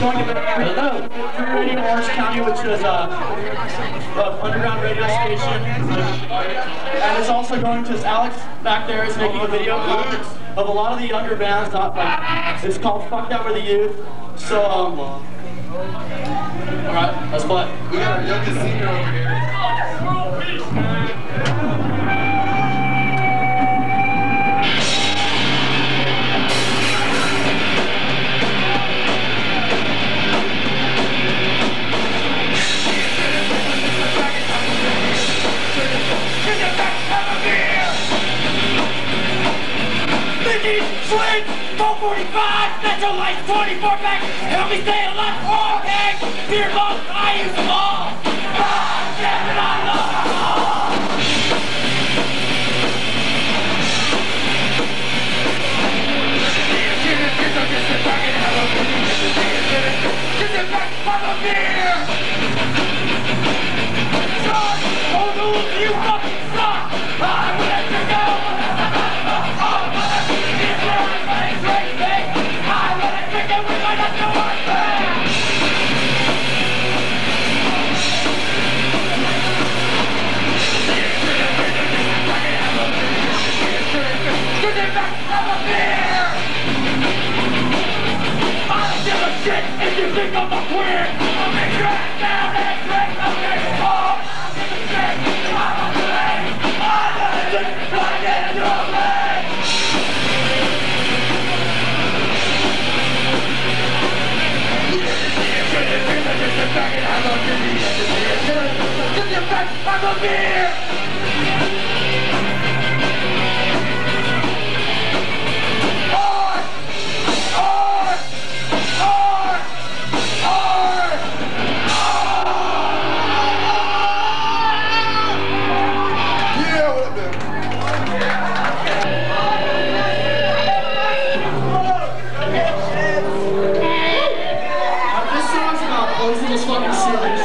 going to Hello. Radio Orange County, which is a, a underground radio station. And it's also going to, Alex back there is making a video of a lot of the younger bands. Not it's called Fuck That We're the Youth. So, um, alright, let's play. We got our youngest senior over here. Swing, 445, Metro Lights, 24 back, help me stay alive, okay, beer box, I use them all, ah, damn it, I love them all. Get the back, Mama Beer! Son, this fucking series.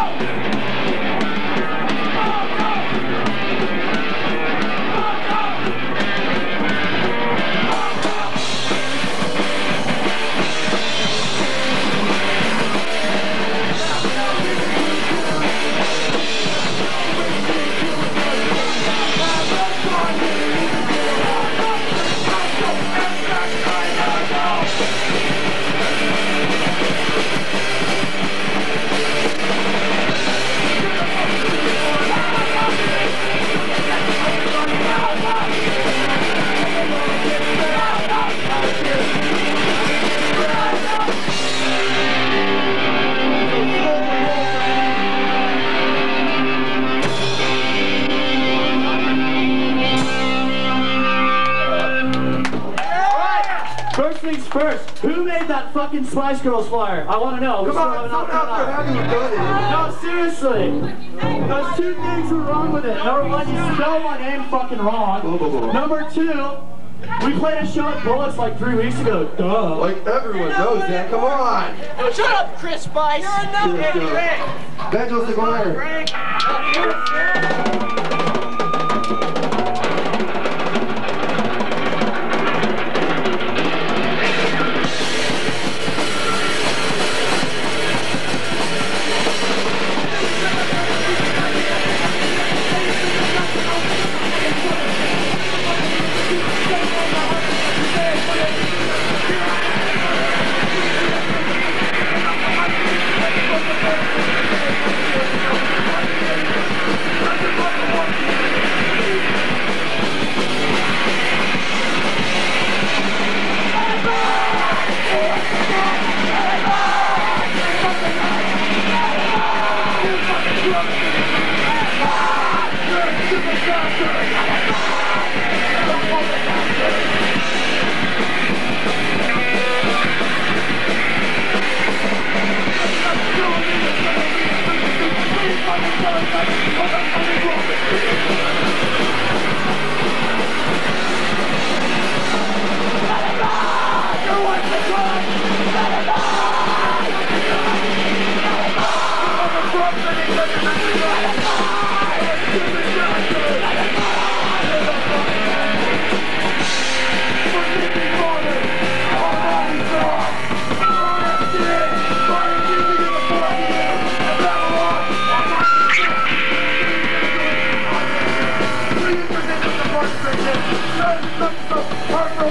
go! Things first. Who made that fucking Spice Girls flyer? I want to know. Come on, haven't out there it out. having done it. No, seriously. Those two things were wrong with it. Number one, you spelled my name fucking wrong. Blah, blah, blah. Number two, we played a show at Bullets like three weeks ago. Duh. Like everyone knows that. Come on. Oh, shut up, Chris Spice. You're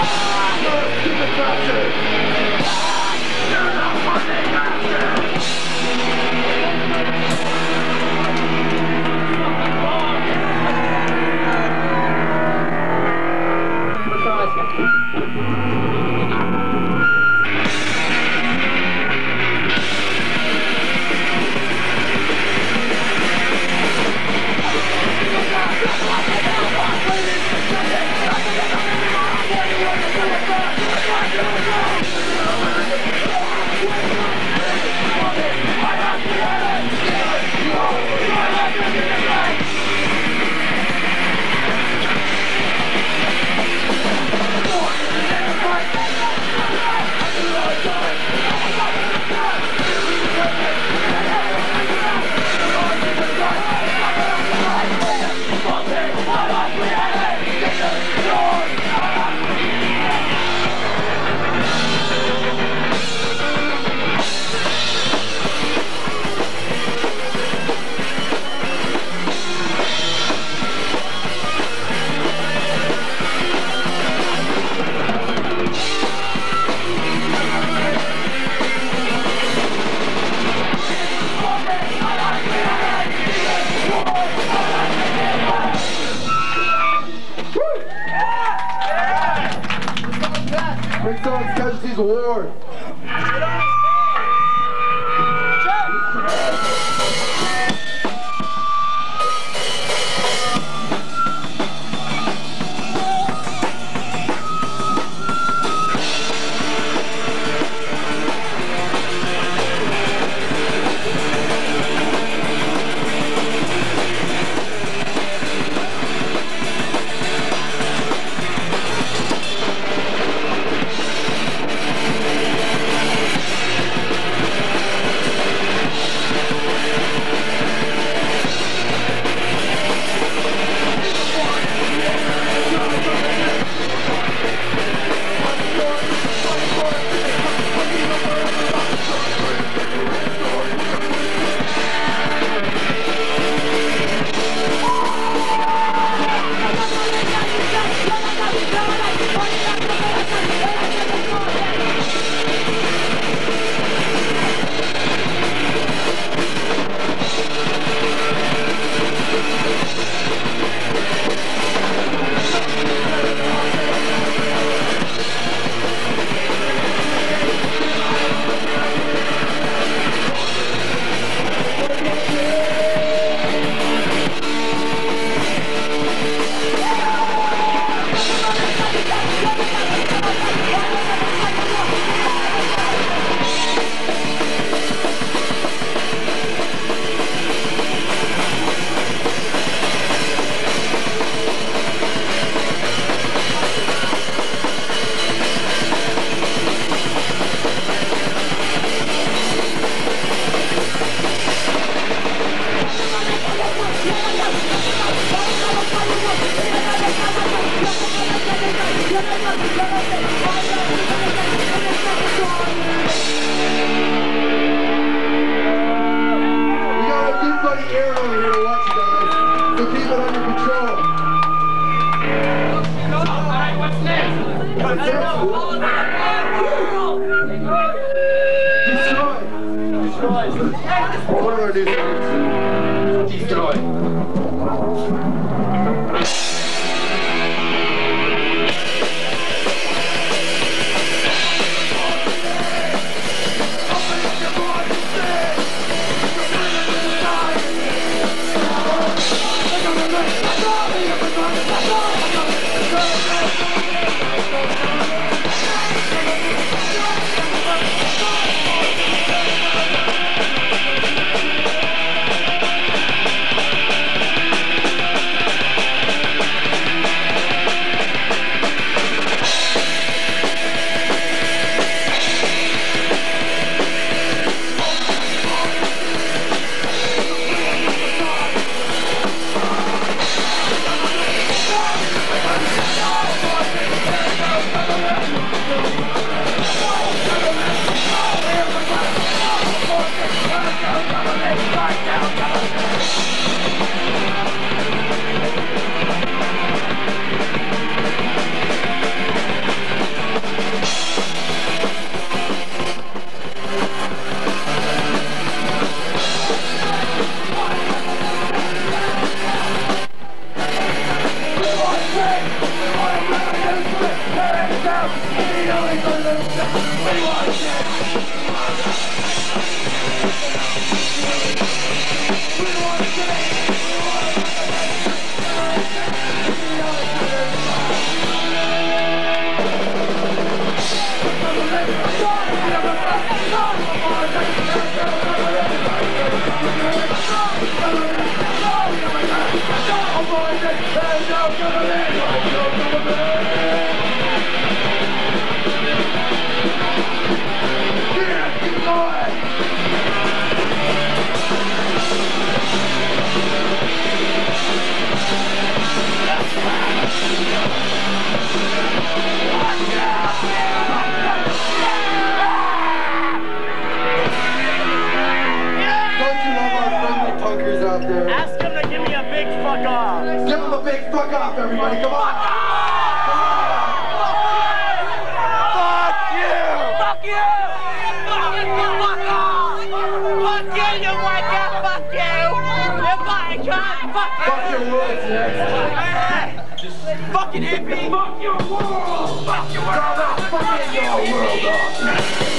honor. Big Casualties What do I do? Destroy. Don't fuck off. Give them a big fuck off, everybody. Come on. Fuck you! Fuck you! Fuck off! Fuck you, you white guy! Fuck you! You fucking cunt! Fuck you! Fuck your words next. Fucking hippie! Fuck your world! Fuck your world! Fuck your world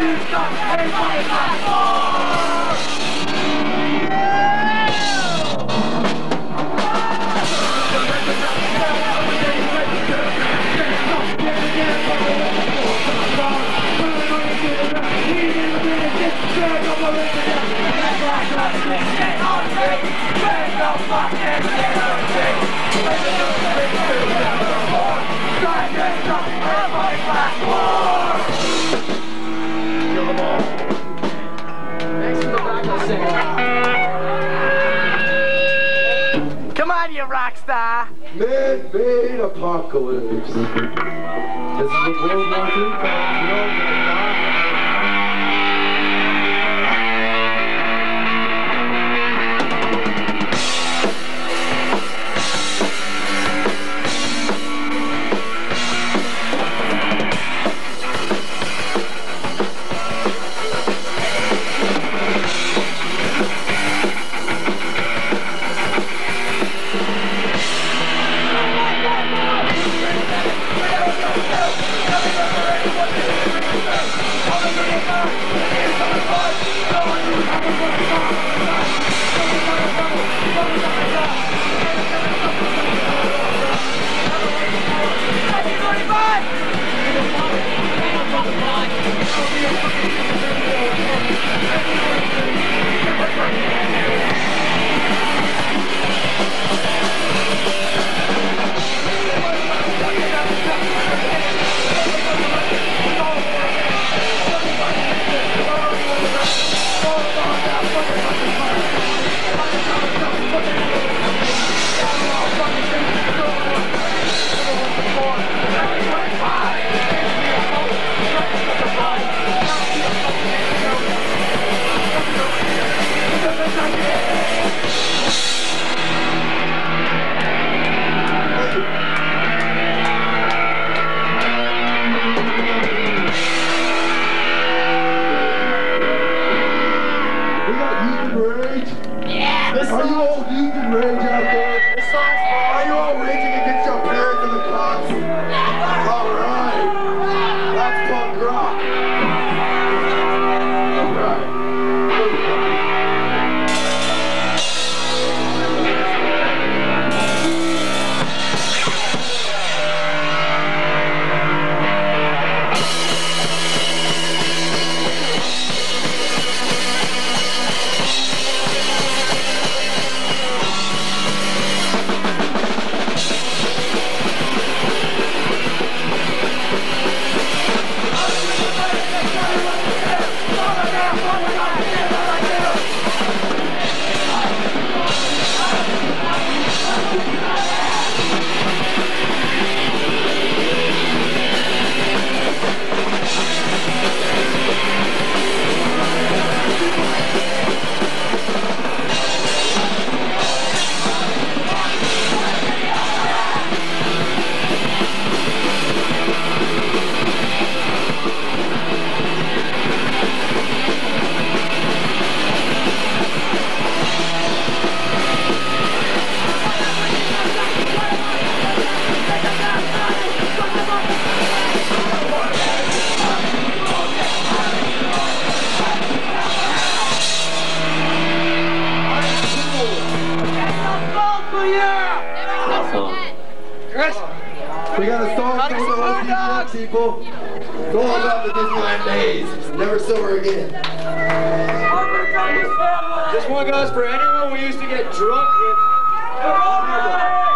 Stop every platform! Rockstar. Man-made apocalypse. this is a World War goes for anyone we used to get drunk with.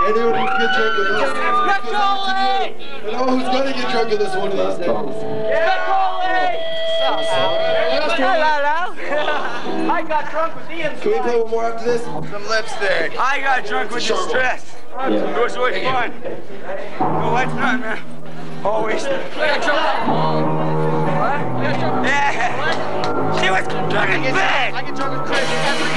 Anyone who can get drunk with us. Spectroli! Eh? And oh, who's gonna get drunk with us one of these days? Spectroli! Eh? Hello. I got drunk with Ian. Can we play one more after this? Some lipstick. I got drunk with Sharp one. distress. It was really fun. No, let's not, man. Always. Yeah. She was fucking bad. I get drunk with Chris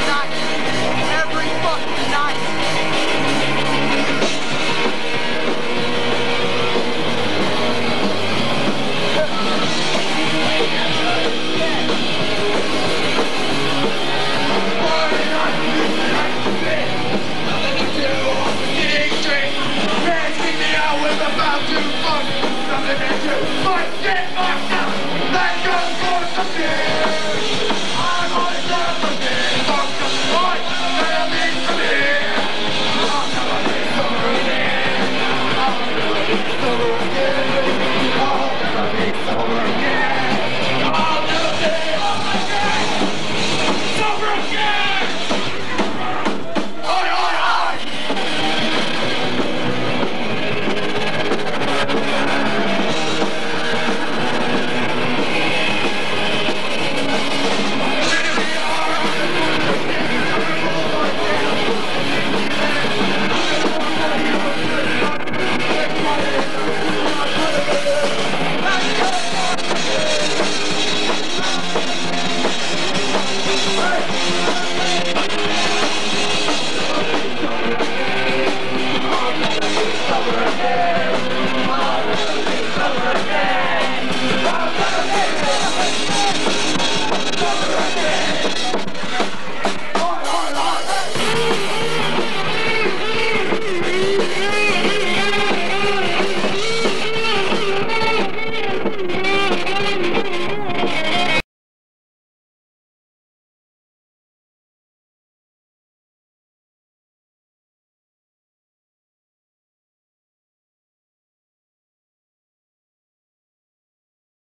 Sober again.